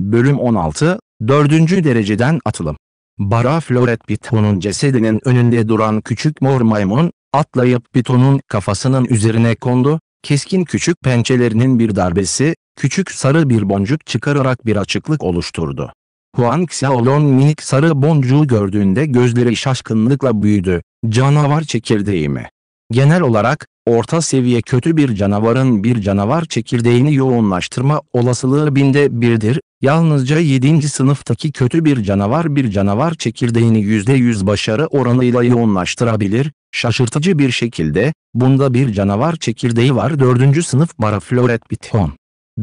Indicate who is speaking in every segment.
Speaker 1: Bölüm 16, 4. dereceden atılım. Bara Floret Piton'un cesedinin önünde duran küçük mor maymun, atlayıp Piton'un kafasının üzerine kondu, keskin küçük pençelerinin bir darbesi, küçük sarı bir boncuk çıkararak bir açıklık oluşturdu. Huang Xiaolong minik sarı boncuğu gördüğünde gözleri şaşkınlıkla büyüdü. Canavar çekirdeği mi? Genel olarak, orta seviye kötü bir canavarın bir canavar çekirdeğini yoğunlaştırma olasılığı binde birdir. Yalnızca 7. sınıftaki kötü bir canavar bir canavar çekirdeğini %100 başarı oranıyla yoğunlaştırabilir. Şaşırtıcı bir şekilde, bunda bir canavar çekirdeği var 4. sınıf Barafloret Biton.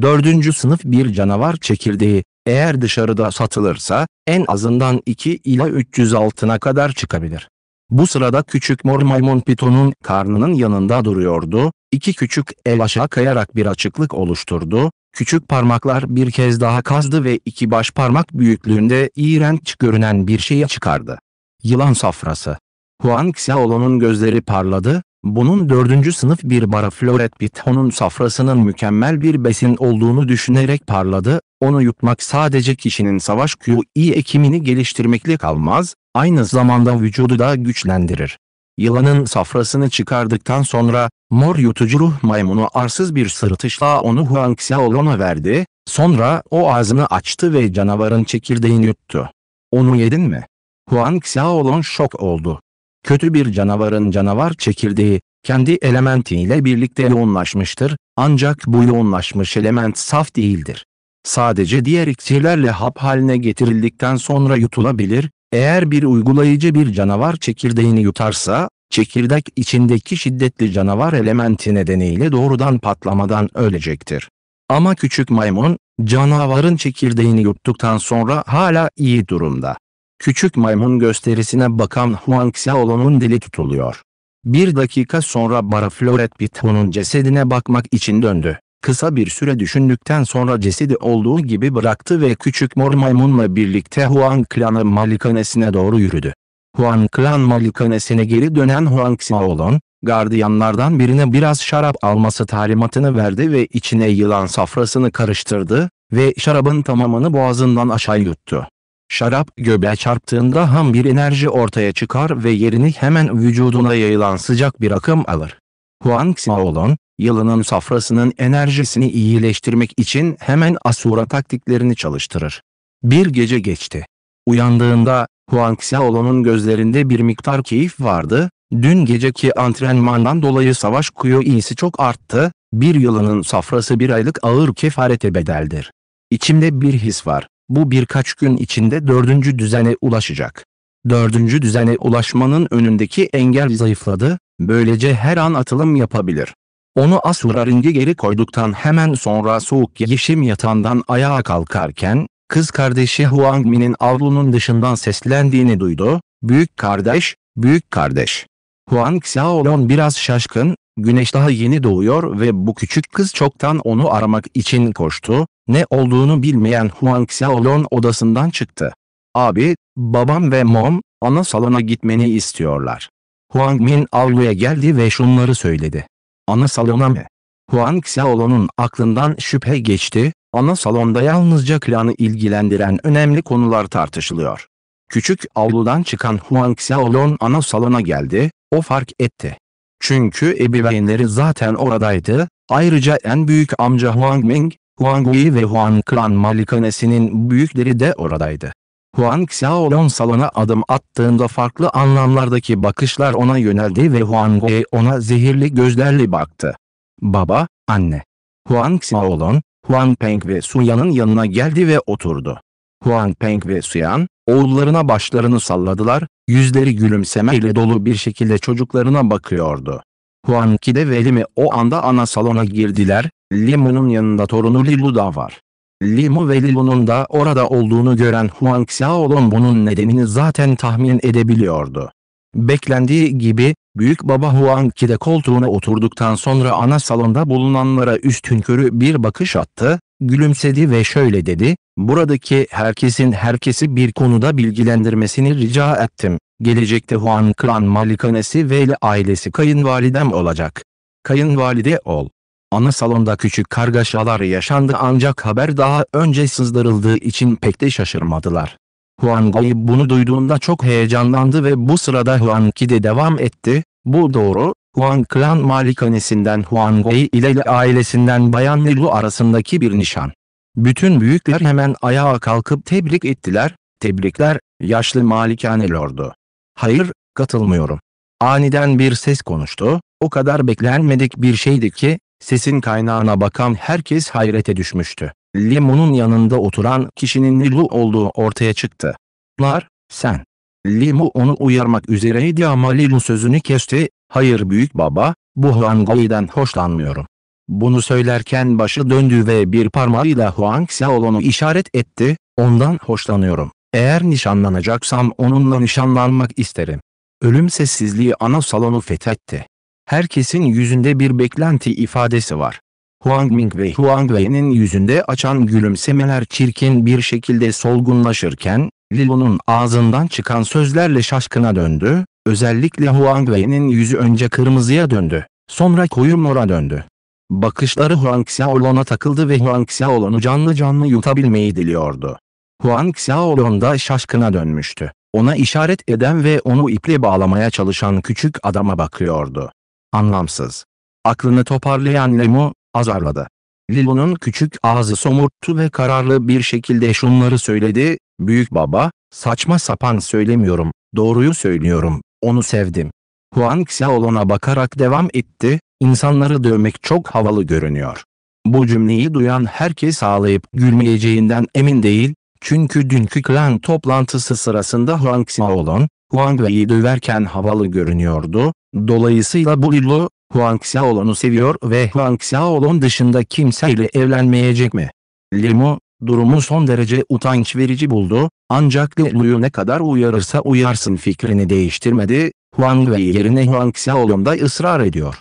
Speaker 1: 4. sınıf bir canavar çekirdeği, eğer dışarıda satılırsa, en azından 2 ila 300 altına kadar çıkabilir. Bu sırada küçük mor maymun pitonun karnının yanında duruyordu, iki küçük el aşağı kayarak bir açıklık oluşturdu, küçük parmaklar bir kez daha kazdı ve iki baş parmak büyüklüğünde iğrenç görünen bir şeyi çıkardı. Yılan safrası. Huang Xiaolong'un gözleri parladı, bunun dördüncü sınıf bir barafloret pitonun safrasının mükemmel bir besin olduğunu düşünerek parladı, onu yutmak sadece kişinin savaş QI ekimini geliştirmekle kalmaz, aynı zamanda vücudu da güçlendirir. Yılanın safrasını çıkardıktan sonra, mor yutucu ruh maymunu arsız bir sırıtışla onu Huang Xiaolong'a verdi, sonra o ağzını açtı ve canavarın çekirdeğini yuttu. Onu yedin mi? Huang Xiaolong şok oldu. Kötü bir canavarın canavar çekirdeği, kendi elementiyle birlikte yoğunlaşmıştır, ancak bu yoğunlaşmış element saf değildir. Sadece diğer iksirlerle hap haline getirildikten sonra yutulabilir, eğer bir uygulayıcı bir canavar çekirdeğini yutarsa, çekirdek içindeki şiddetli canavar elementi nedeniyle doğrudan patlamadan ölecektir. Ama küçük maymun, canavarın çekirdeğini yuttuktan sonra hala iyi durumda. Küçük maymun gösterisine bakan Huang Xiaolong'un dili tutuluyor. Bir dakika sonra Barafloret Piton'un cesedine bakmak için döndü. Kısa bir süre düşündükten sonra cesedi olduğu gibi bıraktı ve küçük mor maymunla birlikte Huang Klan'ı malikanesine doğru yürüdü. Huang Klan malikanesine geri dönen Huang Xiaolong, gardiyanlardan birine biraz şarap alması talimatını verdi ve içine yılan safrasını karıştırdı ve şarabın tamamını boğazından aşağı yuttu. Şarap göbeğe çarptığında ham bir enerji ortaya çıkar ve yerini hemen vücuduna yayılan sıcak bir akım alır. Huang Xiaolong, yılanın safrasının enerjisini iyileştirmek için hemen asura taktiklerini çalıştırır. Bir gece geçti. Uyandığında, Huang Xiaolong'un gözlerinde bir miktar keyif vardı, dün geceki antrenmandan dolayı savaş kuyu iyisi çok arttı, bir yılanın safrası bir aylık ağır kefarete bedeldir. İçimde bir his var, bu birkaç gün içinde dördüncü düzene ulaşacak. Dördüncü düzene ulaşmanın önündeki engel zayıfladı, böylece her an atılım yapabilir. Onu Asura ringi geri koyduktan hemen sonra soğuk yeşim yatağından ayağa kalkarken, kız kardeşi Huang Min'in avlunun dışından seslendiğini duydu, büyük kardeş, büyük kardeş. Huang Xiaolong biraz şaşkın, güneş daha yeni doğuyor ve bu küçük kız çoktan onu aramak için koştu, ne olduğunu bilmeyen Huang Xiaolong odasından çıktı. Abi, babam ve mom, ana salona gitmeni istiyorlar. Huang Min avluya geldi ve şunları söyledi. Ana salona mı? Huang Xiaolong'un aklından şüphe geçti, ana salonda yalnızca klanı ilgilendiren önemli konular tartışılıyor. Küçük avludan çıkan Huang Xiaolong ana salona geldi, o fark etti. Çünkü ebeveynleri zaten oradaydı, ayrıca en büyük amca Huang Ming, Huang Yi ve Huang Klan malikanesinin büyükleri de oradaydı. Huang Xiaolong salona adım attığında farklı anlamlardaki bakışlar ona yöneldi ve Huang Yi ona zehirli gözlerle baktı. Baba, anne. Huang Xiaolong, Huang Peng ve Suyan'ın yanına geldi ve oturdu. Huang Peng ve Suyan, oğullarına başlarını salladılar, yüzleri gülümsemeyle dolu bir şekilde çocuklarına bakıyordu. Huang Ki ve Limi o anda ana salona girdiler, Limu'nun yanında torunu Lilu da var. Limu ve Lilu'nun da orada olduğunu gören Huang Xiaolong bunun nedenini zaten tahmin edebiliyordu. Beklendiği gibi, büyük baba Huang Ki de koltuğuna oturduktan sonra ana salonda bulunanlara üstünkörü bir bakış attı, gülümsedi ve şöyle dedi, buradaki herkesin herkesi bir konuda bilgilendirmesini rica ettim. Gelecekte Huan Klan malikanesi ve ailesi kayınvalidem olacak. Kayınvalide ol. Ana salonda küçük kargaşalar yaşandı ancak haber daha önce sızdırıldığı için pek de şaşırmadılar. Huang Yi bunu duyduğunda çok heyecanlandı ve bu sırada Huang Ki de devam etti. Bu doğru, Huang Klan malikanesinden Huang Yi ile ile ailesinden Bayan Lilu arasındaki bir nişan. Bütün büyükler hemen ayağa kalkıp tebrik ettiler. Tebrikler, yaşlı malikane lordu. Hayır, katılmıyorum. Aniden bir ses konuştu, o kadar beklenmedik bir şeydi ki, sesin kaynağına bakan herkes hayrete düşmüştü. Limon'un yanında oturan kişinin Lilu olduğu ortaya çıktı. Nar, sen. Limu onu uyarmak üzereydi ama Lilu sözünü kesti, hayır büyük baba, bu Huang'den hoşlanmıyorum. Bunu söylerken başı döndü ve bir parmağıyla Huang Xiaolon'u işaret etti, ondan hoşlanıyorum. Eğer nişanlanacaksam onunla nişanlanmak isterim. Ölüm sessizliği ana salonu fethetti. Herkesin yüzünde bir beklenti ifadesi var. Huang Ming ve Huang Wei'nin yüzünde açan gülümsemeler çirkin bir şekilde solgunlaşırken, Lilu'nun ağzından çıkan sözlerle şaşkına döndü, özellikle Huang Wei'nin yüzü önce kırmızıya döndü, sonra koyu mora döndü. Bakışları Huang Xiaolon'a takıldı ve Huang Xiaolon'u canlı canlı yutabilmeyi diliyordu. Huang Xiaolon da şaşkına dönmüştü. Ona işaret eden ve onu iple bağlamaya çalışan küçük adama bakıyordu. Anlamsız. Aklını toparlayan Lemu, azarladı. Lilu'nun küçük ağzı somurttu ve kararlı bir şekilde şunları söyledi, Büyük baba, saçma sapan söylemiyorum, doğruyu söylüyorum, onu sevdim. Huang Xiaolon'a bakarak devam etti, insanları dövmek çok havalı görünüyor. Bu cümleyi duyan herkes ağlayıp gülmeyeceğinden emin değil, çünkü dünkü klan toplantısı sırasında Huang Xiaolon, Huang Wei'yi döverken havalı görünüyordu, dolayısıyla bu Lilu, Huang Xiaolon'u seviyor ve Huang Xiaolon dışında kimseyle evlenmeyecek mi? Limu, durumu son derece utanç verici buldu, ancak Lilu'yu ne kadar uyarırsa uyarsın fikrini değiştirmedi, Huang Wei yerine Huang Xiaolon'da ısrar ediyor.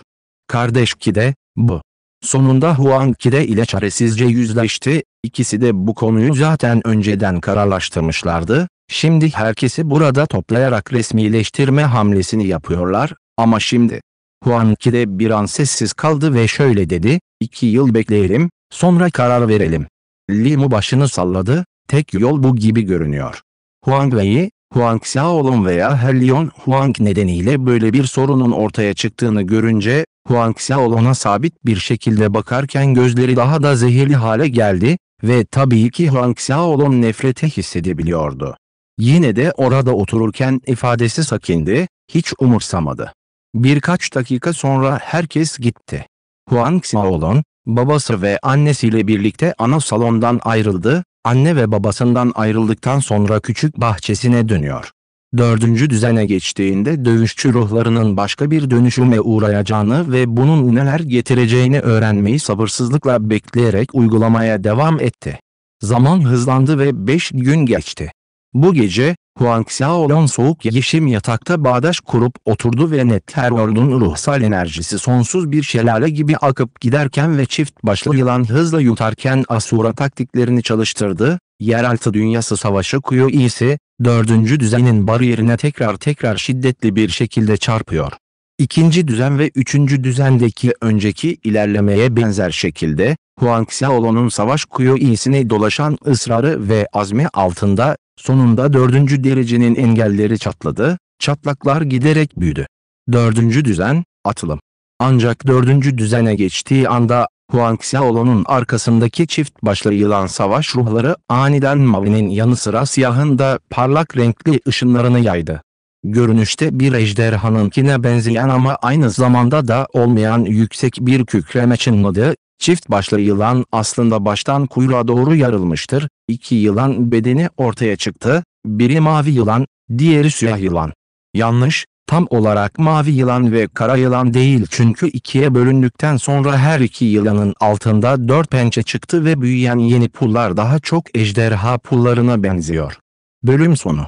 Speaker 1: Kardeş Kide, bu. Sonunda Huang Kide ile çaresizce yüzleşti, ikisi de bu konuyu zaten önceden kararlaştırmışlardı, şimdi herkesi burada toplayarak resmileştirme hamlesini yapıyorlar, ama şimdi, Huang Kide bir an sessiz kaldı ve şöyle dedi, iki yıl bekleyelim, sonra karar verelim. Limu başını salladı, tek yol bu gibi görünüyor. Huang Wei, Huang Xiaolong veya Helion Huang nedeniyle böyle bir sorunun ortaya çıktığını görünce, Huang Xiaolong'a sabit bir şekilde bakarken gözleri daha da zehirli hale geldi ve tabii ki Huang Xiaolong nefrete hissedebiliyordu. Yine de orada otururken ifadesi sakindi, hiç umursamadı. Birkaç dakika sonra herkes gitti. Huang Xiaolong, babası ve annesiyle birlikte ana salondan ayrıldı, anne ve babasından ayrıldıktan sonra küçük bahçesine dönüyor. Dördüncü düzene geçtiğinde dövüşçü ruhlarının başka bir dönüşüme uğrayacağını ve bunun neler getireceğini öğrenmeyi sabırsızlıkla bekleyerek uygulamaya devam etti. Zaman hızlandı ve beş gün geçti. Bu gece, Huang Xiaolong soğuk yeşim yatakta bağdaş kurup oturdu ve Netherworld'un ruhsal enerjisi sonsuz bir şelale gibi akıp giderken ve çift başlı yılan hızla yutarken Asura taktiklerini çalıştırdı, yeraltı dünyası savaşı kuyu iyisi, dördüncü düzenin bariyerine tekrar tekrar şiddetli bir şekilde çarpıyor. İkinci düzen ve üçüncü düzendeki önceki ilerlemeye benzer şekilde, Huang Xiaolong'un savaş kuyu iyisine dolaşan ısrarı ve azmi altında, sonunda dördüncü derecenin engelleri çatladı, çatlaklar giderek büyüdü. Dördüncü düzen, atılım. Ancak dördüncü düzene geçtiği anda, Huang Xiaolong'un arkasındaki çift başlı yılan savaş ruhları aniden mavinin yanı sıra siyahın da parlak renkli ışınlarını yaydı. Görünüşte bir ejderhanınkine benzeyen ama aynı zamanda da olmayan yüksek bir kükreme çınladı, Çift başlı yılan aslında baştan kuyruğa doğru yarılmıştır. İki yılan bedeni ortaya çıktı. Biri mavi yılan, diğeri siyah yılan. Yanlış, tam olarak mavi yılan ve kara yılan değil çünkü ikiye bölündükten sonra her iki yılanın altında dört pençe çıktı ve büyüyen yeni pullar daha çok ejderha pullarına benziyor. Bölüm sonu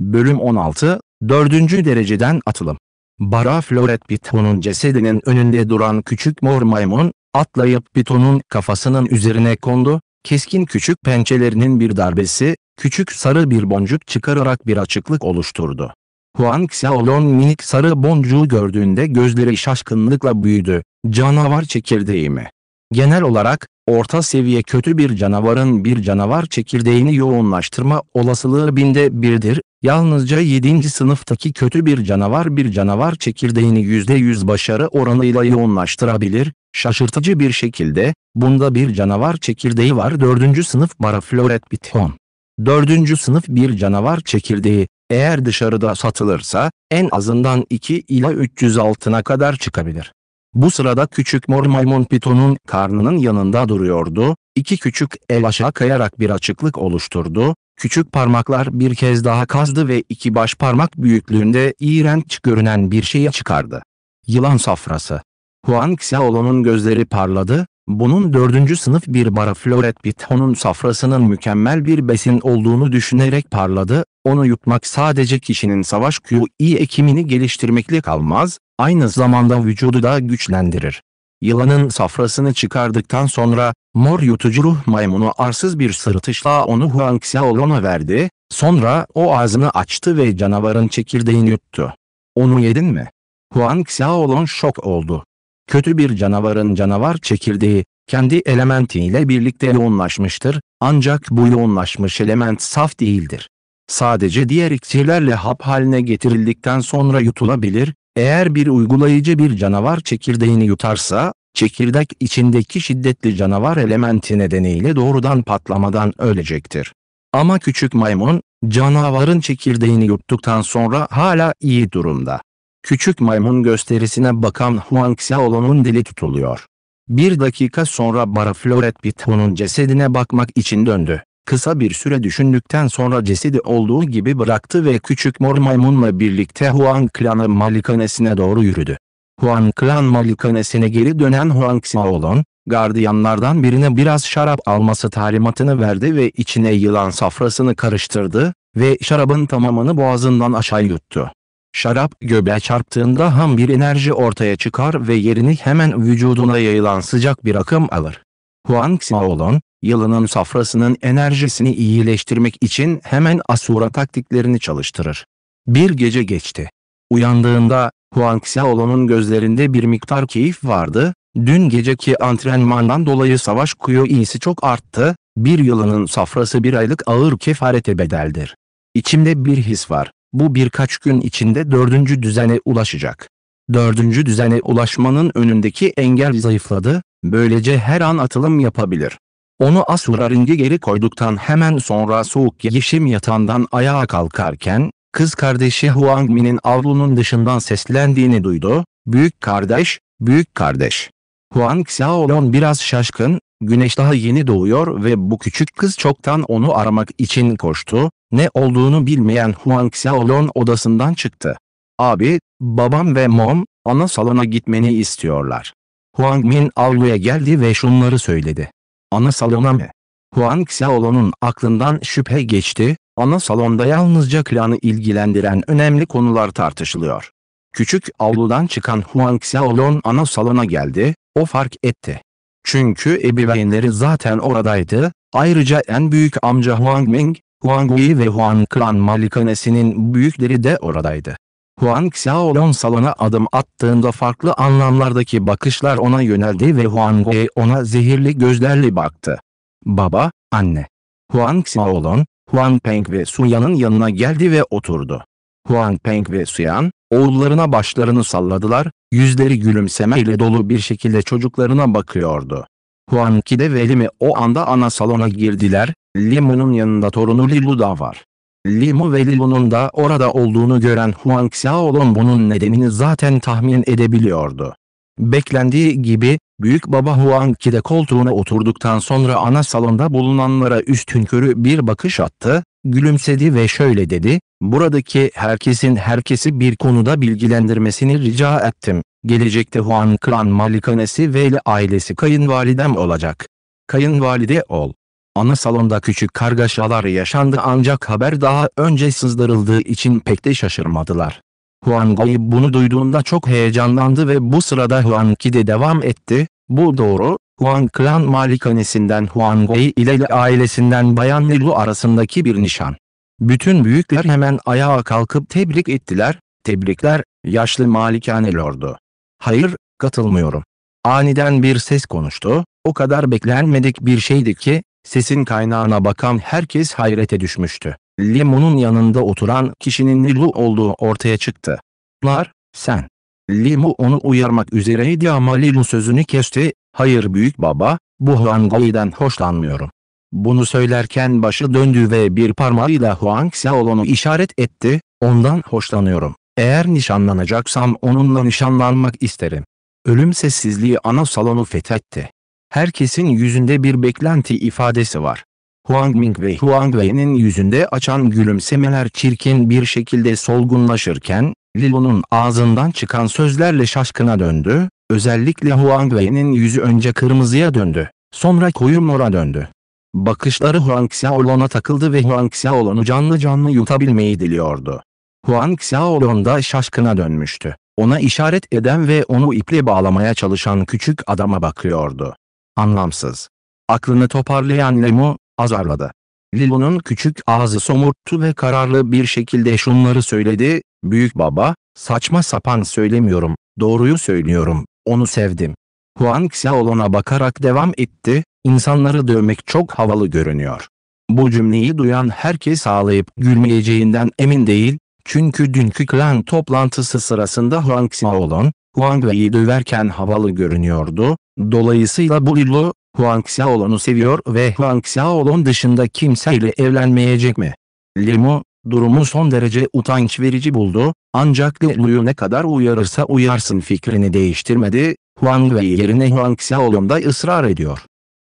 Speaker 1: Bölüm 16, 4. dereceden atılım. Bara Floret Piton'un cesedinin önünde duran küçük mor maymun, atlayıp pitonun kafasının üzerine kondu, keskin küçük pençelerinin bir darbesi, küçük sarı bir boncuk çıkararak bir açıklık oluşturdu. Huang Xiaolong minik sarı boncuğu gördüğünde gözleri şaşkınlıkla büyüdü. Canavar çekirdeği mi? Genel olarak, orta seviye kötü bir canavarın bir canavar çekirdeğini yoğunlaştırma olasılığı binde birdir. Yalnızca 7. sınıftaki kötü bir canavar bir canavar çekirdeğini %100 başarı oranıyla yoğunlaştırabilir. Şaşırtıcı bir şekilde, bunda bir canavar çekirdeği var 4. sınıf Barafloret Biton. 4. sınıf bir canavar çekirdeği, eğer dışarıda satılırsa, en azından 2 ila 300 altına kadar çıkabilir. Bu sırada küçük mor maymun pitonun karnının yanında duruyordu, iki küçük el aşağı kayarak bir açıklık oluşturdu, küçük parmaklar bir kez daha kazdı ve iki baş parmak büyüklüğünde iğrenç görünen bir şeyi çıkardı. Yılan safrası. Huang Xiaolong'un gözleri parladı, bunun dördüncü sınıf bir barafloret pitonun safrasının mükemmel bir besin olduğunu düşünerek parladı, onu yutmak sadece kişinin savaş QI ekimini geliştirmekle kalmaz, aynı zamanda vücudu da güçlendirir. Yılanın safrasını çıkardıktan sonra, mor yutucu ruh maymunu arsız bir sırıtışla onu Huang Xiaolong'a verdi, sonra o ağzını açtı ve canavarın çekirdeğini yuttu. Onu yedin mi? Huang Xiaolong şok oldu. Kötü bir canavarın canavar çekirdeği, kendi elementiyle birlikte yoğunlaşmıştır, ancak bu yoğunlaşmış element saf değildir. Sadece diğer iksirlerle hap haline getirildikten sonra yutulabilir, eğer bir uygulayıcı bir canavar çekirdeğini yutarsa, çekirdek içindeki şiddetli canavar elementi nedeniyle doğrudan patlamadan ölecektir. Ama küçük maymun, canavarın çekirdeğini yuttuktan sonra hala iyi durumda. Küçük maymun gösterisine bakan Huang Xiaolong'un dili tutuluyor. Bir dakika sonra Barafloret Piton'un cesedine bakmak için döndü. Kısa bir süre düşündükten sonra cesedi olduğu gibi bıraktı ve küçük mor maymunla birlikte Huang Klan'ı malikanesine doğru yürüdü. Huang Klan malikanesine geri dönen Huang Xiaolong, gardiyanlardan birine biraz şarap alması talimatını verdi ve içine yılan safrasını karıştırdı ve şarabın tamamını boğazından aşağı yuttu. Şarap göbeğe çarptığında ham bir enerji ortaya çıkar ve yerini hemen vücuduna yayılan sıcak bir akım alır. Huang Xiaolong, yılanın safrasının enerjisini iyileştirmek için hemen asura taktiklerini çalıştırır. Bir gece geçti. Uyandığında, Huang Xiaolong'un gözlerinde bir miktar keyif vardı, dün geceki antrenmandan dolayı savaş kuyu iyisi çok arttı, bir yılanın safrası bir aylık ağır kefarete bedeldir. İçimde bir his var, bu birkaç gün içinde dördüncü düzene ulaşacak. Dördüncü düzene ulaşmanın önündeki engel zayıfladı, böylece her an atılım yapabilir. Onu Asura ringi geri koyduktan hemen sonra soğuk yeşim yatağından ayağa kalkarken, kız kardeşi Huang Min'in avlunun dışından seslendiğini duydu, büyük kardeş, büyük kardeş. Huang Xiaolong biraz şaşkın, güneş daha yeni doğuyor ve bu küçük kız çoktan onu aramak için koştu, ne olduğunu bilmeyen Huang Xiaolong odasından çıktı. Abi, babam ve mom, ana salona gitmeni istiyorlar. Huang Min avluya geldi ve şunları söyledi. Ana salona mı? Huang Xiaolong'un aklından şüphe geçti, ana salonda yalnızca klanı ilgilendiren önemli konular tartışılıyor. Küçük avludan çıkan Huang Xiaolong ana salona geldi, o fark etti. Çünkü ebeveynleri zaten oradaydı, ayrıca en büyük amca Huang Ming, Huang Yi ve Huang Klan malikanesinin büyükleri de oradaydı. Huang Xiaolong salona adım attığında farklı anlamlardaki bakışlar ona yöneldi ve Huang Yi ona zehirli gözlerle baktı. Baba, anne. Huang Xiaolong, Huang Peng ve Suyan'ın yanına geldi ve oturdu. Huang Peng ve Suyan, oğullarına başlarını salladılar, yüzleri gülümsemeyle dolu bir şekilde çocuklarına bakıyordu. Huang Kide ve Limi o anda ana salona girdiler, Limu'nun yanında torunu Lilu da var. Limu ve Lilu'nun da orada olduğunu gören Huang Xiaolong bunun nedenini zaten tahmin edebiliyordu. Beklendiği gibi, büyük baba Huang Kide koltuğuna oturduktan sonra ana salonda bulunanlara üstünkörü bir bakış attı, gülümsedi ve şöyle dedi, buradaki herkesin herkesi bir konuda bilgilendirmesini rica ettim. Gelecekte Huan Klan malikanesi ve ailesi kayınvalidem olacak. Kayınvalide ol. Ana salonda küçük kargaşalar yaşandı ancak haber daha önce sızdırıldığı için pek de şaşırmadılar. Huang Yi bunu duyduğunda çok heyecanlandı ve bu sırada Huang Ki de devam etti, bu doğru, Huang Klan malikanesinden Huang Yi ile ailesinden Bayan Lilu arasındaki bir nişan. Bütün büyükler hemen ayağa kalkıp tebrik ettiler, tebrikler, yaşlı malikane lordu. Hayır, katılmıyorum. Aniden bir ses konuştu, o kadar beklenmedik bir şeydi ki, sesin kaynağına bakan herkes hayrete düşmüştü. Limon'un yanında oturan kişinin Lilu olduğu ortaya çıktı. Lar, sen. Limu onu uyarmak üzereydi ama Lilu sözünü kesti, hayır büyük baba, bu Huangai'den hoşlanmıyorum. Bunu söylerken başı döndü ve bir parmağıyla Huang Xiaolon'u işaret etti, ondan hoşlanıyorum. Eğer nişanlanacaksam onunla nişanlanmak isterim. Ölüm sessizliği ana salonu fethetti. Herkesin yüzünde bir beklenti ifadesi var. Huang Ming ve Huang Wei'nin yüzünde açan gülümsemeler çirkin bir şekilde solgunlaşırken, Lilu'nun ağzından çıkan sözlerle şaşkına döndü, özellikle Huang Wei'nin yüzü önce kırmızıya döndü, sonra koyu mora döndü. Bakışları Huang Xiaolon'a takıldı ve Huang Xiaolon'u canlı canlı yutabilmeyi diliyordu. Huang Xiaolon da şaşkına dönmüştü. Ona işaret eden ve onu iple bağlamaya çalışan küçük adama bakıyordu. Anlamsız. Aklını toparlayan Lemu, azarladı. Lilu'nun küçük ağzı somurttu ve kararlı bir şekilde şunları söyledi, Büyük baba, saçma sapan söylemiyorum, doğruyu söylüyorum, onu sevdim. Huang Xiaolon'a bakarak devam etti, insanları dövmek çok havalı görünüyor. Bu cümleyi duyan herkes ağlayıp gülmeyeceğinden emin değil, çünkü dünkü klan toplantısı sırasında Huang Xiaolon, Huang Wei'yi döverken havalı görünüyordu, dolayısıyla bu Lilu, Huang Xiaolon'u seviyor ve Huang Xiaolon dışında kimseyle evlenmeyecek mi? Limu, durumu son derece utanç verici buldu, ancak Lilu'yu ne kadar uyarırsa uyarsın fikrini değiştirmedi, Huang Wei yerine Huang Xiaolon'da ısrar ediyor.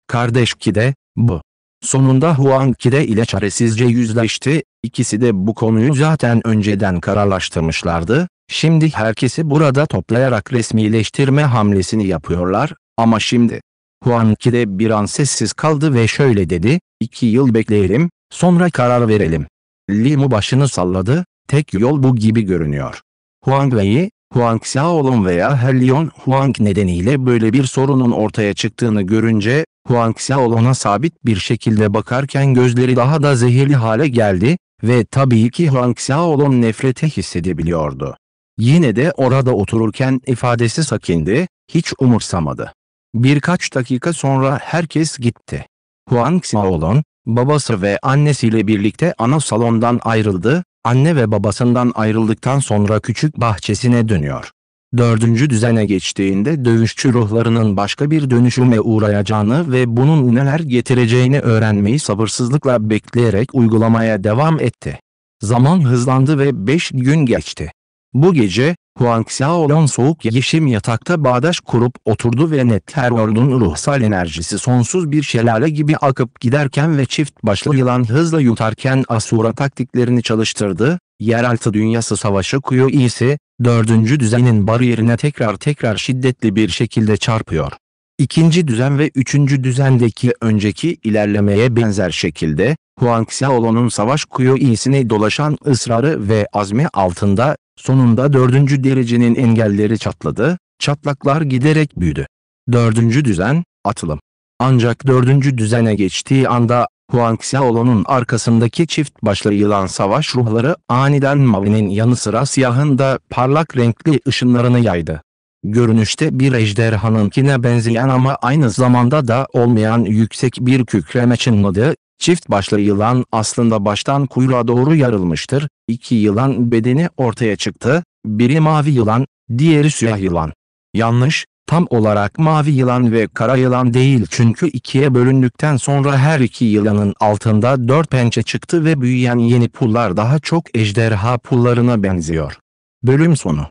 Speaker 1: Kardeş Kide, bu. Sonunda Huang Kide ile çaresizce yüzleşti, ikisi de bu konuyu zaten önceden kararlaştırmışlardı, şimdi herkesi burada toplayarak resmileştirme hamlesini yapıyorlar, ama şimdi. Huang Kide bir an sessiz kaldı ve şöyle dedi, iki yıl bekleyelim, sonra karar verelim. Limu başını salladı, tek yol bu gibi görünüyor. Huang Wei, Huang Xiaolong veya Helion Huang nedeniyle böyle bir sorunun ortaya çıktığını görünce, Huang Xiaolong'a sabit bir şekilde bakarken gözleri daha da zehirli hale geldi ve tabii ki Huang Xiaolong nefrete hissedebiliyordu. Yine de orada otururken ifadesi sakindi, hiç umursamadı. Birkaç dakika sonra herkes gitti. Huang Xiaolong, babası ve annesiyle birlikte ana salondan ayrıldı, anne ve babasından ayrıldıktan sonra küçük bahçesine dönüyor. Dördüncü düzene geçtiğinde dövüşçü ruhlarının başka bir dönüşüme uğrayacağını ve bunun neler getireceğini öğrenmeyi sabırsızlıkla bekleyerek uygulamaya devam etti. Zaman hızlandı ve beş gün geçti. Bu gece, Huang Xiaolong soğuk yeşim yatakta bağdaş kurup oturdu ve Netherworld'un ruhsal enerjisi sonsuz bir şelale gibi akıp giderken ve çift başlı yılan hızla yutarken Asura taktiklerini çalıştırdı, yeraltı dünyası savaşı kuyu iyisi, dördüncü düzenin bariyerine tekrar tekrar şiddetli bir şekilde çarpıyor. İkinci düzen ve üçüncü düzendeki önceki ilerlemeye benzer şekilde, Huang Xiaolong'un savaş kuyu iyisine dolaşan ısrarı ve azmi altında, Sonunda dördüncü derecenin engelleri çatladı, çatlaklar giderek büyüdü. Dördüncü düzen, atılım. Ancak dördüncü düzene geçtiği anda, Huang Xiaolong'un arkasındaki çift başlı yılan savaş ruhları aniden mavinin yanı sıra siyahın da parlak renkli ışınlarını yaydı. Görünüşte bir ejderhanınkine benzeyen ama aynı zamanda da olmayan yüksek bir kükreme çınladı, Çift başlı yılan aslında baştan kuyruğa doğru yarılmıştır. İki yılan bedeni ortaya çıktı. Biri mavi yılan, diğeri siyah yılan. Yanlış, tam olarak mavi yılan ve kara yılan değil çünkü ikiye bölündükten sonra her iki yılanın altında dört pençe çıktı ve büyüyen yeni pullar daha çok ejderha pullarına benziyor. Bölüm sonu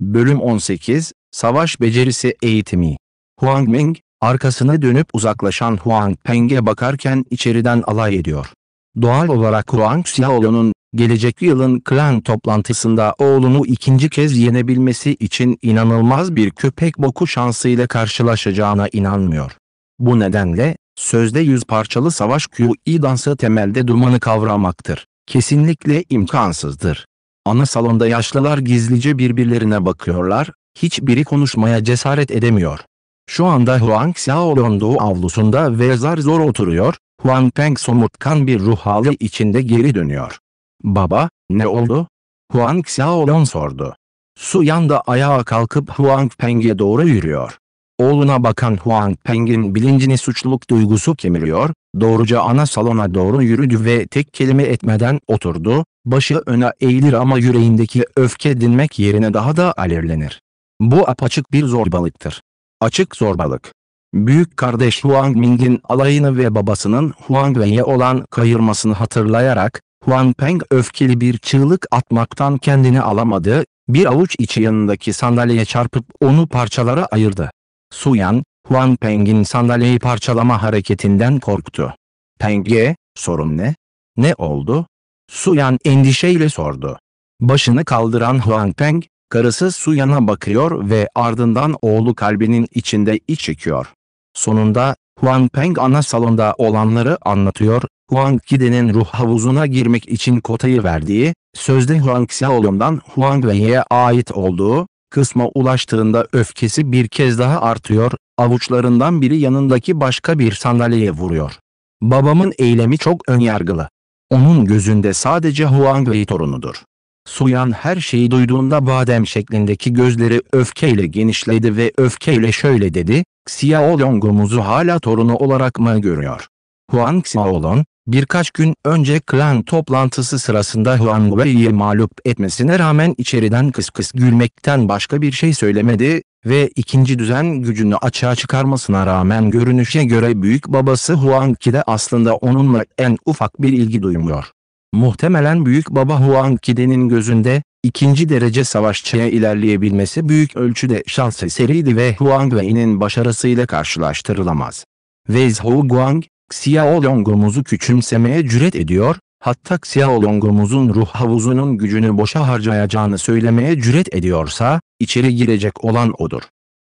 Speaker 1: Bölüm 18, Savaş Becerisi Eğitimi Huang Ming, Arkasına dönüp uzaklaşan Huang Peng'e bakarken içeriden alay ediyor. Doğal olarak Huang Xiaolon'un gelecek yılın klan toplantısında oğlunu ikinci kez yenebilmesi için inanılmaz bir köpek boku şansıyla karşılaşacağına inanmıyor. Bu nedenle, sözde yüz parçalı savaş QI dansı temelde dumanı kavramaktır. Kesinlikle imkansızdır. Ana salonda yaşlılar gizlice birbirlerine bakıyorlar, hiçbiri konuşmaya cesaret edemiyor. Şu anda Huang Xiaolong avlusunda ve zar zor oturuyor, Huang Peng somurtkan bir ruh hali içinde geri dönüyor. Baba, ne oldu? Huang Xiaolong sordu. Su Yan da ayağa kalkıp Huang Peng'e doğru yürüyor. Oğluna bakan Huang Peng'in bilincini suçluluk duygusu kemiriyor, doğruca ana salona doğru yürüdü ve tek kelime etmeden oturdu, başı öne eğilir ama yüreğindeki öfke dinmek yerine daha da alevlenir. Bu apaçık bir zorbalıktır. Açık zorbalık. Büyük kardeş Huang Ming'in alayını ve babasının Huang Wei'ye olan kayırmasını hatırlayarak, Huang Peng öfkeli bir çığlık atmaktan kendini alamadı, bir avuç içi yanındaki sandalyeye çarpıp onu parçalara ayırdı. Suyan, Huang Peng'in sandalyeyi parçalama hareketinden korktu. Peng'e, sorun ne? Ne oldu? Suyan endişeyle sordu. Başını kaldıran Huang Peng, karısı Suyan'a bakıyor ve ardından oğlu kalbinin içinde iç çekiyor. Sonunda, Huang Peng ana salonda olanları anlatıyor, Huang Kide'nin ruh havuzuna girmek için kotayı verdiği, sözde Huang Xiaolong'dan Huang Wei'ye ait olduğu, kısma ulaştığında öfkesi bir kez daha artıyor, avuçlarından biri yanındaki başka bir sandalyeye vuruyor. Babamın eylemi çok önyargılı. Onun gözünde sadece Huang Wei torunudur. Suyan her şeyi duyduğunda badem şeklindeki gözleri öfkeyle genişledi ve öfkeyle şöyle dedi, Xiaolong'umuzu hala torunu olarak mı görüyor? Huang Xiaolong, birkaç gün önce klan toplantısı sırasında Huang Wei'yi mağlup etmesine rağmen içeriden kıs kıs gülmekten başka bir şey söylemedi ve ikinci düzen gücünü açığa çıkarmasına rağmen görünüşe göre büyük babası Huang Kide aslında onunla en ufak bir ilgi duymuyor. Muhtemelen büyük baba Huang Kide'nin gözünde, ikinci derece savaşçıya ilerleyebilmesi büyük ölçüde şans eseriydi ve Huang Wei'nin başarısıyla karşılaştırılamaz. Wei Zhou Guang, Xiaolong'umuzu küçümsemeye cüret ediyor, hatta Xiaolong'umuzun ruh havuzunun gücünü boşa harcayacağını söylemeye cüret ediyorsa, içeri girecek olan odur.